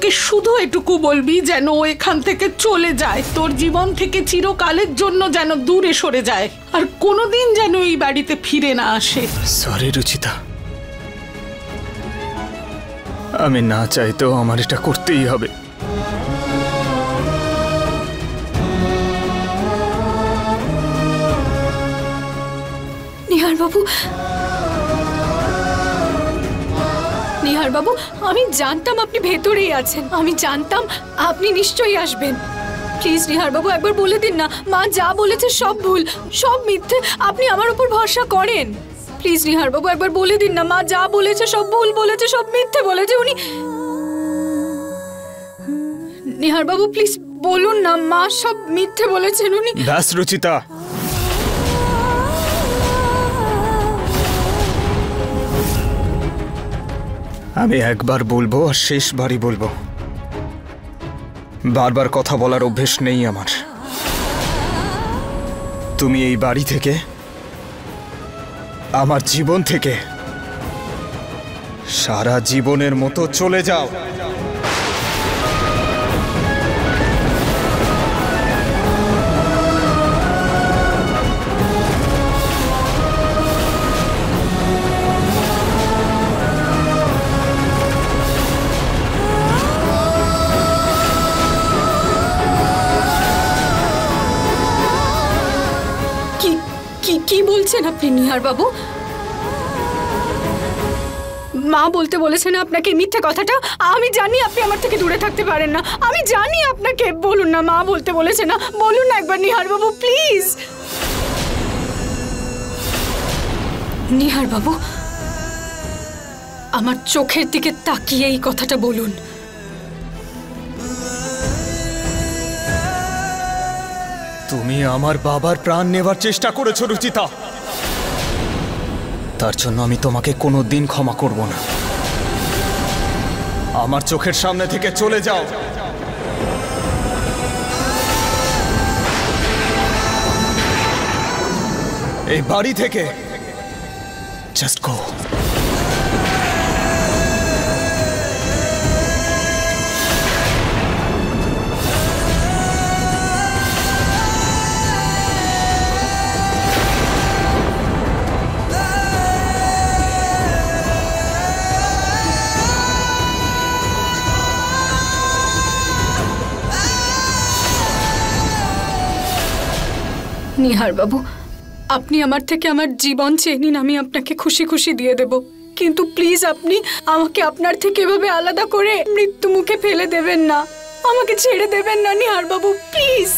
ওকে শুধু এটুকু বলবি যেন ও এখান থেকে চলে যায়। তোর জীবন থেকে চিরকালের জন্য যেন দূরে সরে যায়। আর কোনোদিন যেন এই বাড়িতে ফিরে না আসে। সরি রুচিতা। আমি না চাইতেও আমার এটা করতেই হবে। নিহার বাবু নিহার বাবু আমি জানতাম আপনি ভেতরেই আছেন। আমি জানতাম আপনি নিশ্চয়ই আসবেন। প্লিজ নিহার বাবু একবার বলে দিন না। মা যা বলেছে সব ভুল, সব মিথ্যে। আপনি আমার উপর ভরসা করেন। প্লিজ নিহার বাবু একবার বলে দিন না। মা যা বলেছে সব ভুল, বলেছে সব মিথ্যে, বলেছে উনি নিহার বাবু প্লিজ বলুন না। মা সব মিথ্যে বলেছেন উনি। ব্যাস রুচিতা। আমি একবার বলব আর শেষবারই বলব। বারবার কথা বলার অভ্যেস নেই আমার। তুমি এই বাড়ি থেকে, আমার জীবন থেকে, সারা জীবনের মতো চলে যাও। বলছেন আপনি, নিহার বাবু। মা বলতে বলেছেন আপনাকে মিথ্যে কথাটা। আমি জানি আপনি আমার থেকে দূরে থাকতে পারেন না। আমি জানি আপনাকে। বলুন না, মা বলতে বলেছে না। বলুন না একবার, নিহার বাবু, প্লিজ। নিহার বাবু, আমার চোখের দিকে তাকিয়ে এই কথাটা বলুন। তুমি আমার বাবার প্রাণ নেবার চেষ্টা করেছ, রুচিতা। তার জন্য আমি তোমাকে কোনো দিন ক্ষমা করব না। আমার চোখের সামনে থেকে চলে যাও। এই বাড়ি থেকে। জাস্ট গো নিহার বাবু, আপনি আমার থেকে আমার জীবন চেয়ে নিন আমি আপনাকে খুশি খুশি দিয়ে দেব। কিন্তু প্লিজ আপনি আমাকে আপনার থেকে এভাবে আলাদা করে মৃত্যু মুখে ফেলে দেবেন না। আমাকে ছেড়ে দেবেন না নিহার বাবু, প্লিজ।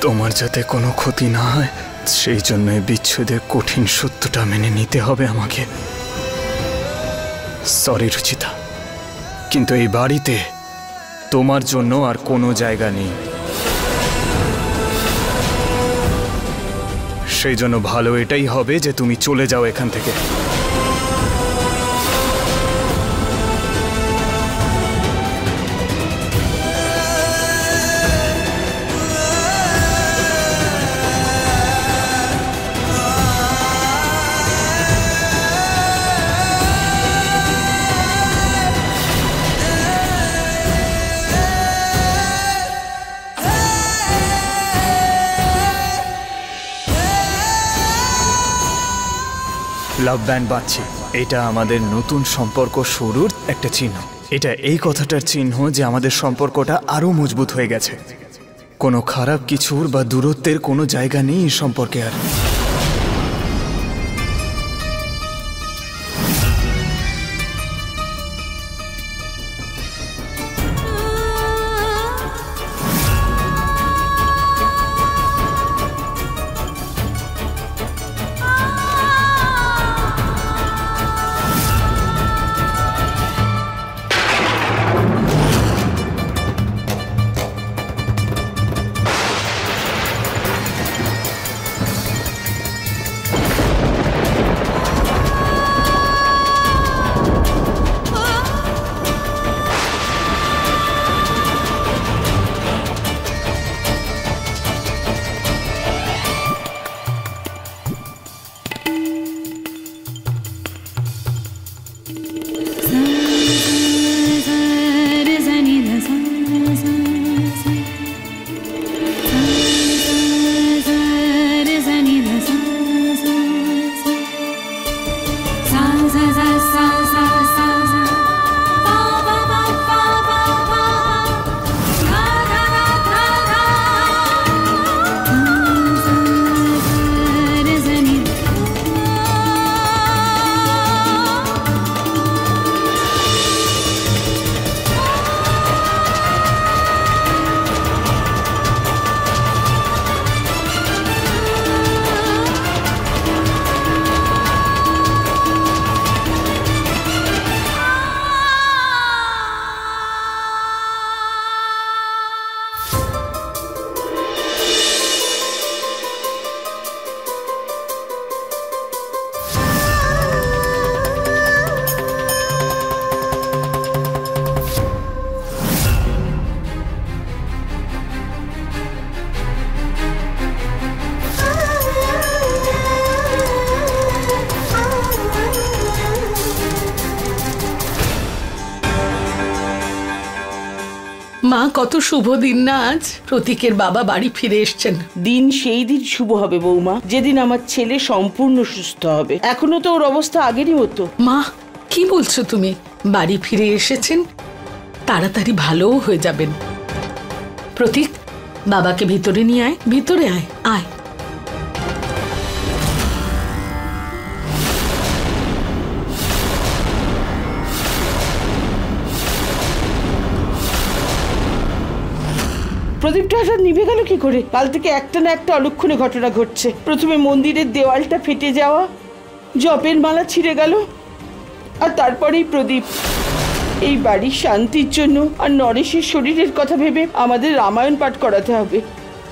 তোমার যাতে কোনো ক্ষতি না হয়, সেই জন্য বিচ্ছেদের কঠিন সত্যটা মেনে নিতে হবে আমাকে। সরি, রুচিতা। কিন্তু এই বাড়িতে তোমার জন্য আর কোনো জায়গা নেই। সেই জন্য ভালো এটাই হবে যে তুমি চলে যাও এখান থেকে। লাভ ব্যান্ড বাজছে। এটা আমাদের নতুন সম্পর্ক শুরুর একটা চিহ্ন। এটা এই কথাটার চিহ্ন যে আমাদের সম্পর্কটা আরও মজবুত হয়ে গেছে। কোনো খারাপ কিছুর বা দূরত্বের কোনো জায়গা নেই সম্পর্কে আর। কত শুভ দিন না আজ। প্রতীকের বাবা বাড়ি ফিরে এসছেন। দিন সেই দিন শুভ হবে বৌমা। যেদিন আমার ছেলে সম্পূর্ণ সুস্থ হবে। এখনও তো ওর অবস্থা আগেরই মতো মা কি বলছো তুমি? বাড়ি ফিরে এসেছেন? তাড়াতাড়ি ভালোও হয়ে যাবেন। প্রতীক বাবাকে ভিতরে নিয়ে আয় ভিতরে আয় আয়। প্রদীপটা হঠাৎ নিভে গেল কি করে? কাল থেকে একটা না একটা অলক্ষণে ঘটনা ঘটছে। প্রথমে মন্দিরের দেওয়ালটা ফেটে যাওয়া, জপের মালা ছিঁড়ে গেল, আর তারপরেই প্রদীপ। এই বাড়ির শান্তির জন্য আর নরেশের শরীরের কথা ভেবে আমাদের রামায়ণ পাঠ করাতে হবে।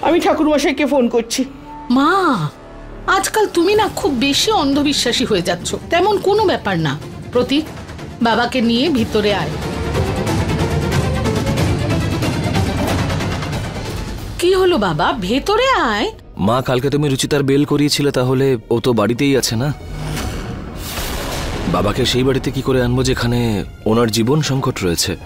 আমি ঠাকুরমশাইকে ফোন করছি। মা, আজকাল তুমি না খুব বেশি অন্ধবিশ্বাসী হয়ে যাচ্ছ। তেমন কোনো ব্যাপার না। প্রতীক বাবাকে নিয়ে ভিতরে আয়। কি হলো বাবা? ভেতরে আয়। মা, কালকে তুমি রুচিতার বেল করিয়েছিলে, তাহলে ও তো বাড়িতেই আছে না? বাবাকে সেই বাড়িতে কি করে আনব যেখানে ওনার জীবন সংকট রয়েছে?